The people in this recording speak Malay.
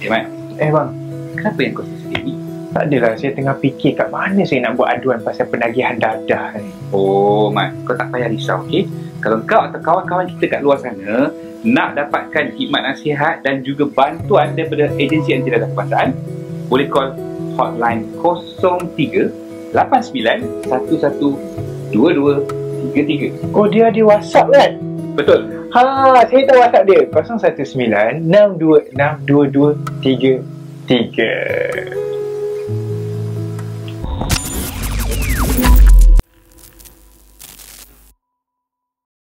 Eh, Mat. Eh bang, Kenapa yang kau sedih ni? tak adalah saya tengah fikir kat mana saya nak buat aduan pasal penagihan dadah ni. Oh, Mat. Kau tak payah risau, okey? Kalau kau atau kawan-kawan kita kat luar sana nak dapatkan khidmat nasihat dan juga bantuan daripada agensi anti dadah kebangsaan, boleh call hotline 03 89 11 22 33. Oh dia ada WhatsApp kan? Betul. Ha, saya tahu WhatsApp dia. 019 626 2233.